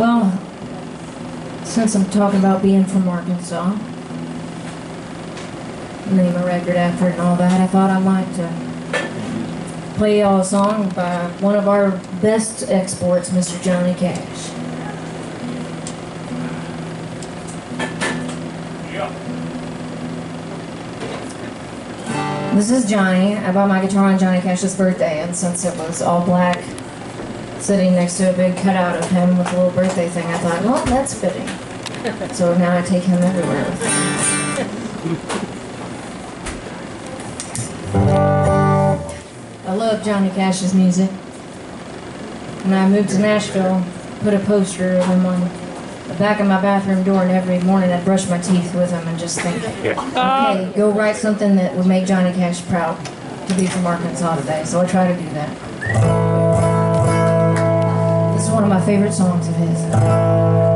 Well, since I'm talking about being from Arkansas, name a record after it and all that, I thought I might play y'all a song by one of our best exports, Mr. Johnny Cash. This is Johnny. I bought my guitar on Johnny Cash's birthday, and since it was all black, sitting next to a big cutout of him with a little birthday thing, I thought, well, that's fitting. So now I take him everywhere with me. I love Johnny Cash's music. When I moved to Nashville, put a poster of him on the back of my bathroom door, and every morning I'd brush my teeth with him and just think, okay, go write something that would make Johnny Cash proud to be from Arkansas today. So I try to do that. Of my favorite songs of his.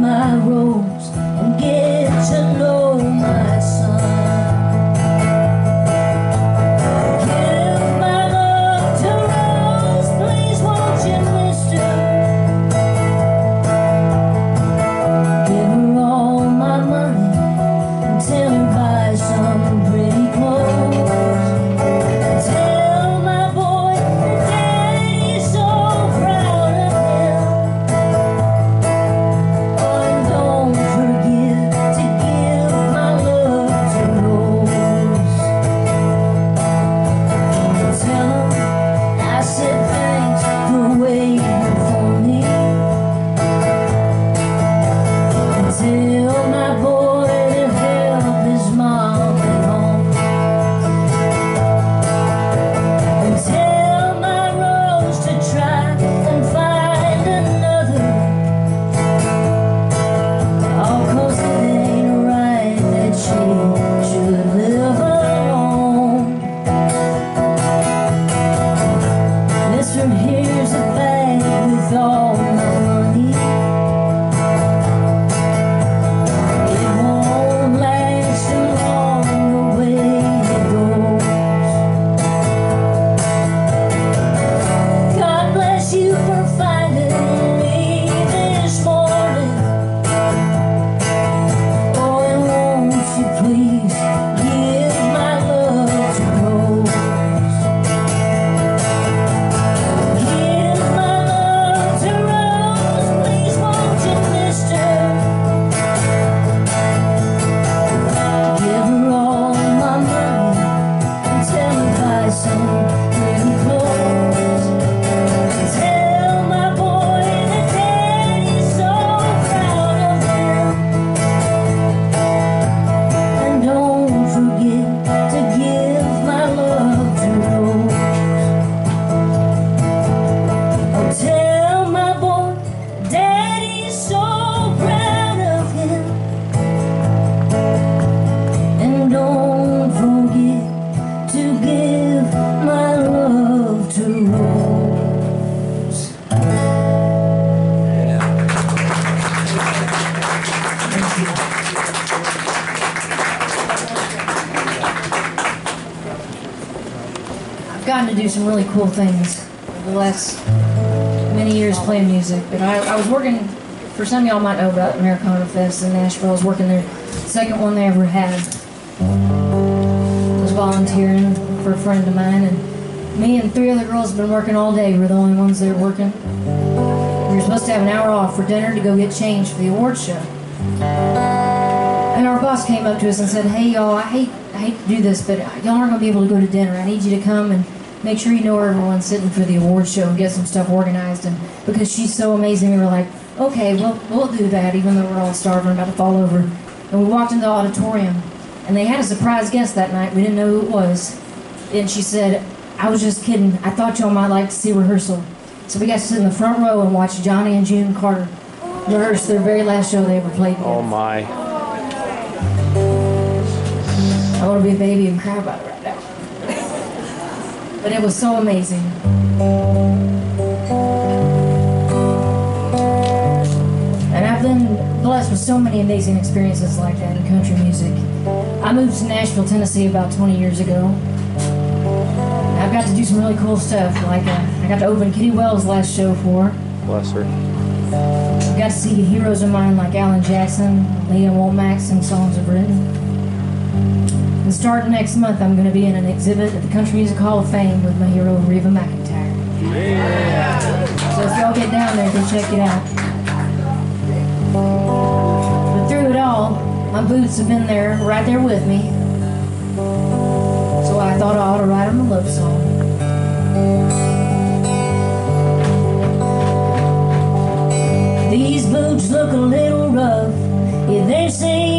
My rose gotten to do some really cool things over the last many years playing music. But I, I was working, for some of y'all might know about Americana Fest in Nashville. I was working their second one they ever had. I was volunteering for a friend of mine, and me and three other girls have been working all day. We're the only ones that are working. We were supposed to have an hour off for dinner to go get changed for the award show. And our boss came up to us and said, "Hey, y'all, I hate I hate to do this, but y'all aren't gonna be able to go to dinner. I need you to come and make sure you know where everyone's sitting for the award show and get some stuff organized." And because she's so amazing, we were like, "Okay, well, we'll do that, even though we're all starving, about to fall over." And we walked into the auditorium, and they had a surprise guest that night. We didn't know who it was, and she said, "I was just kidding. I thought y'all might like to see rehearsal." So we got to sit in the front row and watch Johnny and June Carter rehearse their very last show they ever played. Oh, together. Oh my. I want to be a baby and cry about it. But it was so amazing. And I've been blessed with so many amazing experiences like that in country music. I moved to Nashville, Tennessee about 20 years ago. I've got to do some really cool stuff. Like uh, I got to open Kitty Wells' last show for her. Bless her. I got to see heroes of mine like Alan Jackson, Lee Ann Womack sing songs of Britain. And starting next month, I'm going to be in an exhibit at the Country Music Hall of Fame with my hero Reba McEntire. So if y'all get down there, go check it out. But through it all, my boots have been there, right there with me. So I thought I ought to write them a love song. These boots look a little rough. Yeah, they've seen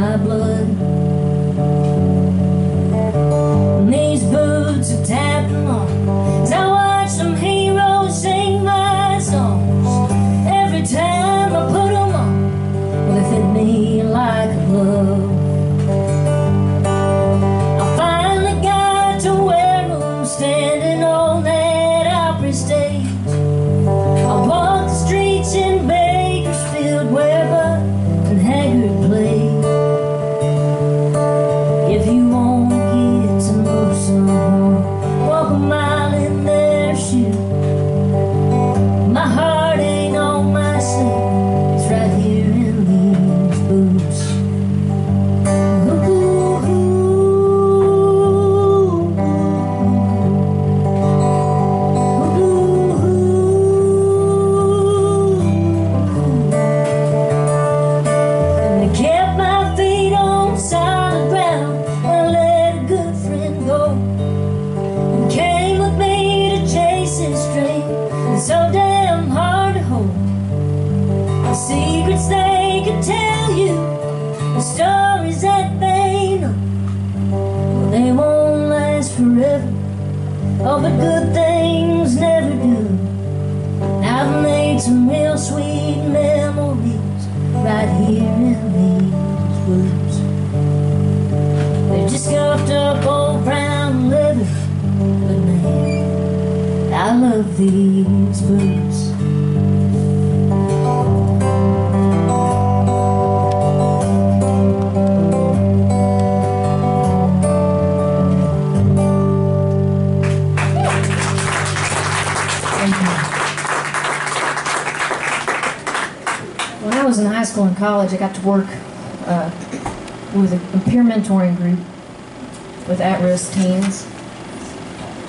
my blood. And these boots are tapping on as I watch some heroes sing my songs. Every time I put 'em on, they fit me like a glove. But good things never do. I've made some real sweet memories right here in these woods. They're just scuffed up old brown leather, but man, I love these boots. Was in high school and college, I got to work uh, with a, peer mentoring group with at-risk teens.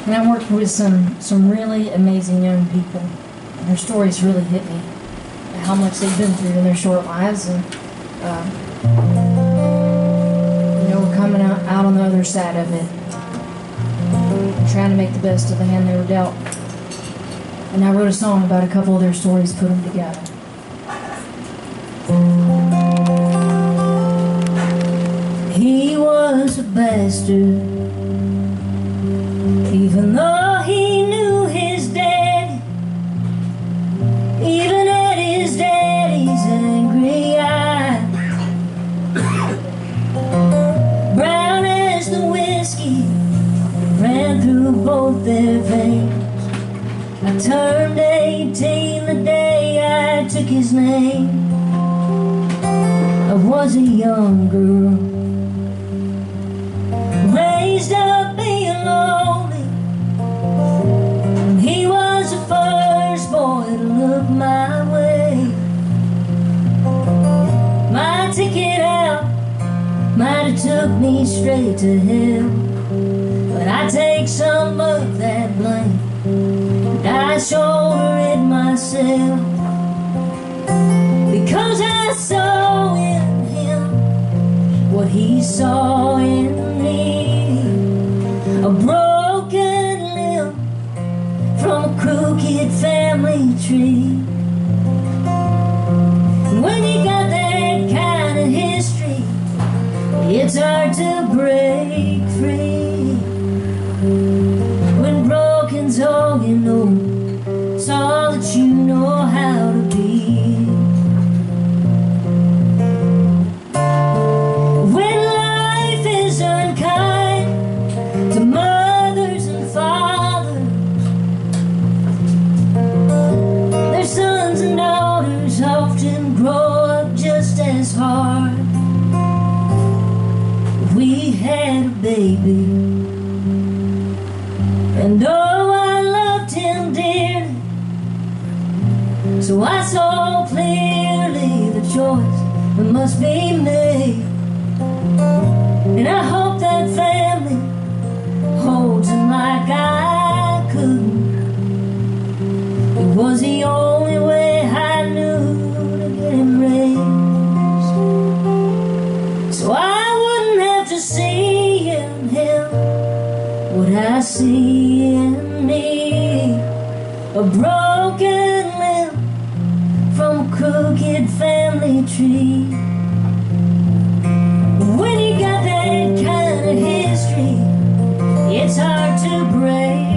And I worked with some, some really amazing young people. And their stories really hit me. How much they've been through in their short lives. And, uh, you know, we're coming out, out on the other side of it. trying to make the best of the hand they were dealt. And I wrote a song about a couple of their stories, put them together. He was a bastard, even though he knew his daddy. Even at his daddy's angry eye, brown as the whiskey ran through both their veins. I turned 18 the day I took his name. Young girl Raised up being lonely. He was the first boy to look my way. My ticket out Might have took me straight to hell But I take some of that blame And I shoulder it myself. Because I saw what he saw in me A broken limb from a crooked family tree So I saw clearly the choice that must be made. And I hope that family holds him like I couldn't. It was the only way I knew to get him raised. So I wouldn't have to see in him what I see in me. A broken crooked family tree. When you got that kind of history, it's hard to break